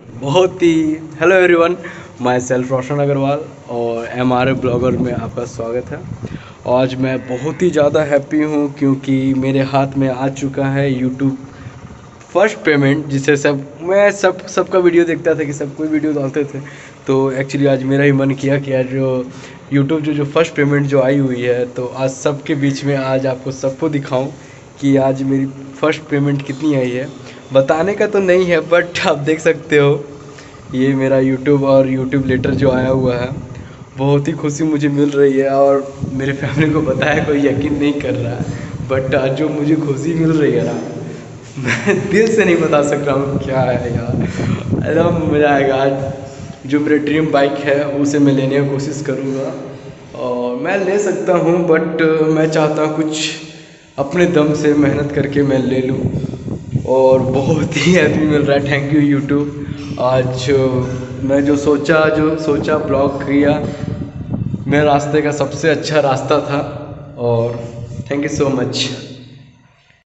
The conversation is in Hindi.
बहुत ही hello everyone myself Roshan Agrawal और एम आर ब्लॉगर में आपका स्वागत है। आज मैं बहुत ही ज़्यादा हैप्पी हूँ क्योंकि मेरे हाथ में आ चुका है यूट्यूब फ़र्स्ट पेमेंट जिसे सब, मैं सब, सबका वीडियो देखता था कि सब कोई वीडियो डालते थे। तो एक्चुअली आज मेरा ही मन किया कि आज जो यूट्यूब जो जो फ़र्स्ट पेमेंट जो आई हुई है तो आज सबके बीच में आज आपको सबको दिखाऊँ कि आज मेरी फ़र्स्ट पेमेंट कितनी आई है। बताने का तो नहीं है बट आप देख सकते हो। ये मेरा यूट्यूब और यूट्यूब लेटर जो आया हुआ है, बहुत ही खुशी मुझे मिल रही है और मेरे फैमिली को बताया कोई यकीन नहीं कर रहा है। बट जो मुझे खुशी मिल रही है ना, मैं दिल से नहीं बता सक रहा हूँ क्या है यार। एकदम मज़ा आएगा। आज जो मेरे ड्रीम बाइक है, उसे मैं लेने की कोशिश करूँगा। और मैं ले सकता हूँ बट मैं चाहता हूँ कुछ अपने दम से मेहनत करके मैं ले लूँ। और बहुत ही हैप्पी मिल रहा है. थैंक यू यूट्यूब आज मैं जो सोचा जो सोचा ब्लॉग किया मेरे रास्ते का सबसे अच्छा रास्ता था. और थैंक यू सो मच